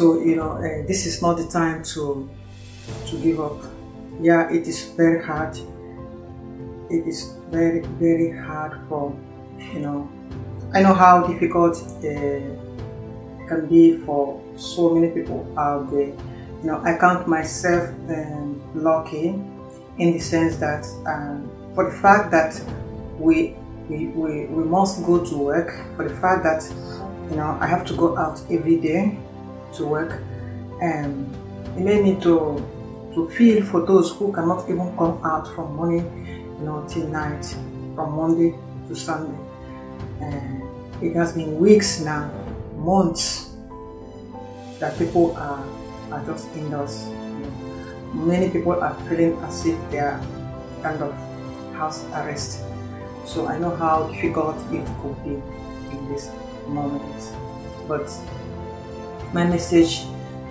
So you know, uh, this is not the time to to give up. Yeah, it is very hard. It is very very hard for you know. I know how difficult uh, it can be for so many people out there. You know, I count myself um, lucky in the sense that um, for the fact that we, we, we, we must go to work, for the fact that you know I have to go out every day to work, and it made me to to feel for those who cannot even come out from morning, you know, till night, from Monday to Sunday. And it has been weeks now, months that people are are just indoors. Many people are feeling as if they are kind of house arrest. So I know how difficult it could be in this moment. But my message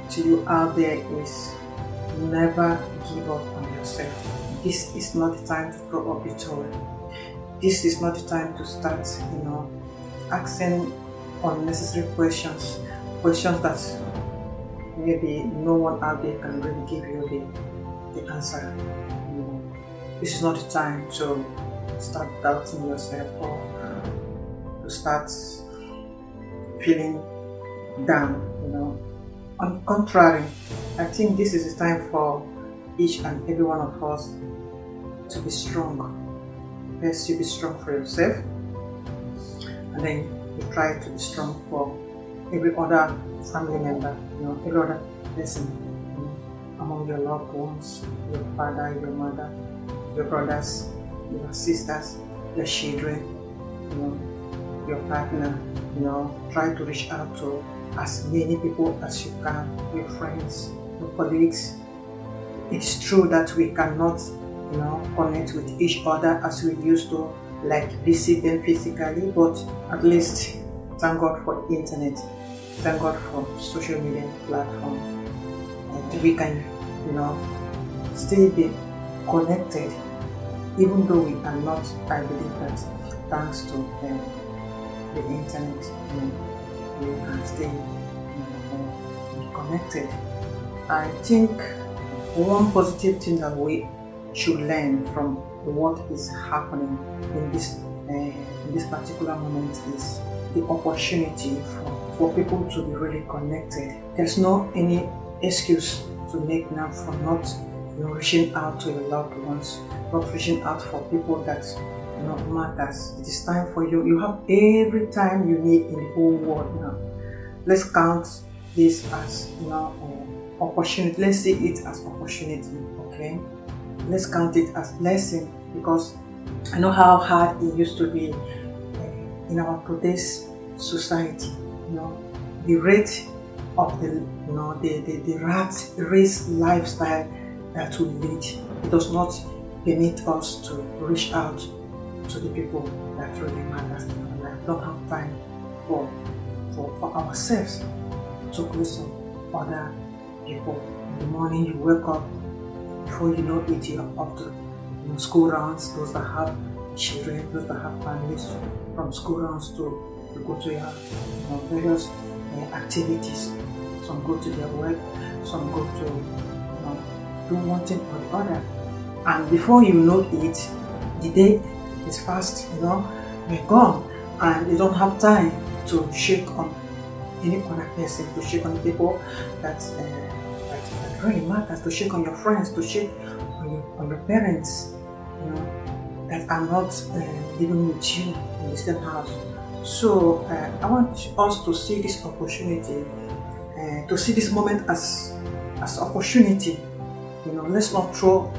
to you out there is never give up on yourself. This is not the time to throw up the towel. This is not the time to start, you know, asking unnecessary questions, questions that maybe no one out there can really give you the, the answer. You know, this is not the time to start doubting yourself or to start feeling down, you know. On contrary, I think this is the time for each and every one of us to be strong. First, you be strong for yourself, and then you try to be strong for every other family member, you know, every other person you know, among your loved ones, your father, your mother, your brothers, your sisters, your children, you know, your partner, you know, try to reach out to as many people as you can, your friends, your colleagues. It's true that we cannot, you know, connect with each other as we used to, like visit them physically, but at least thank God for the internet. Thank God for social media platforms. And we can, you know, still be connected even though we are not, I believe that thanks to uh, the internet, you know, we can stay you connected. I think one positive thing that we should learn from what is happening in this uh, in this particular moment is the opportunity for, for people to be really connected. There's no any excuse to make now for not you know, reaching out to your loved ones, not reaching out for people that know matters. It is time for you. You have every time you need in the whole world now. Let's count this as you know uh, opportunity. Let's see it as opportunity. Okay. Let's count it as blessing because I know how hard it used to be uh, in our today's society. You know, the rate of the you know the the, the rat race lifestyle that we lead. It does not permit us to reach out to the people that really matters in our life. Don't have time for for, for ourselves to go some other people. In the morning you wake up, before you know it, you're up to you school rounds, those that have children, those that have families, from school rounds to, to go to your you know, various uh, activities. Some go to their work, some go to you know, do one thing or the other. And before you know it, the day is fast, you know, we're gone. And you don't have time to shake on any other person, to shake on people that, uh, that, that really matters, to shake on your friends, to shake on your, on your parents, you know, that are not uh, living with you in the same house. So uh, I want us to see this opportunity, uh, to see this moment as as opportunity. You know, let's not throw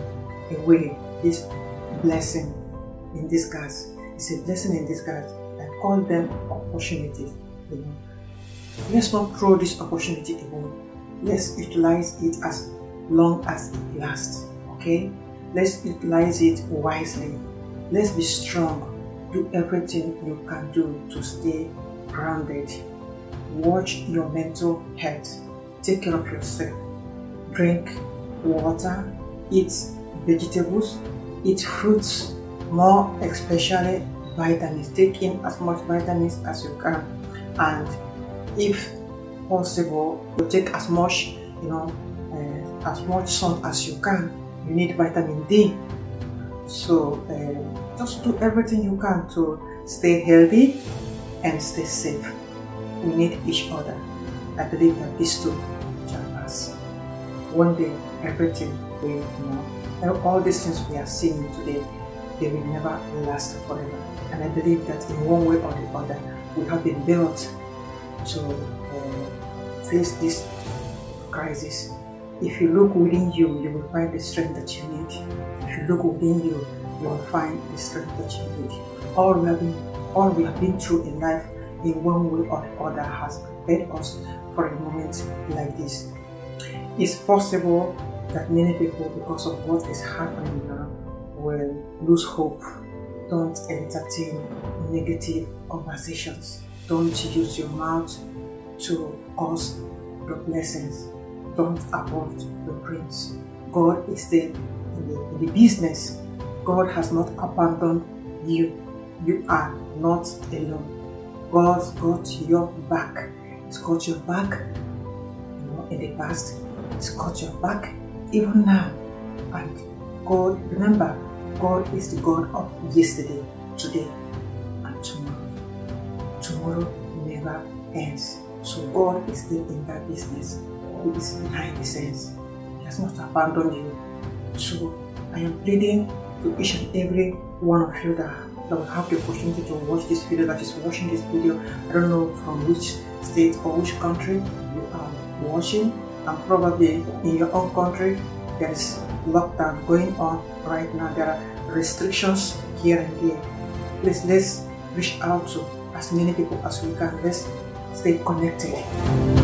away this blessing in disguise. It's a blessing in disguise. I call them opportunities. Let's not throw this opportunity away. Let's utilize it as long as it lasts. Okay, let's utilize it wisely. Let's be strong do everything you can do to stay grounded. Watch your mental health. Take care of yourself. Drink water. Eat vegetables. Eat fruits. More especially vitamins. Take in as much vitamins as you can. And if possible, you take as much, you know, uh, as much sun as you can. You need vitamin D. So uh, just do everything you can to stay healthy and stay safe. We need each other. I believe that these two shall pass. One day, everything will, you know, all these things we are seeing today, they will never last forever. And I believe that in one way or the other, we have been built to uh, face this crisis. If you look within you, you will find the strength that you need. If you look within you, you will find the strength that you need. All we have been, all we have been through in life, in one way or the other, has prepared us for a moment like this. It's possible that many people, because of what is happening now, will lose hope. Don't entertain negative conversations. Don't use your mouth to cause your blessings. Don't abort your dreams. God is there in the, in the business. God has not abandoned you. You are not alone. God's got your back. He's got your back you know, in the past. He's got your back even now. And God, remember, God is the God of yesterday, today, and tomorrow. Tomorrow never ends. So God is still in that business. He is behind the scenes. He has not abandoned you. So I am pleading to each and every one of you that, that will have the opportunity to watch this video, that is watching this video. I don't know from which state or which country you are watching. And probably in your own country, there is lockdown going on right now. There are restrictions here and there. Please let's reach out to as many people as we can. Let's stay connected.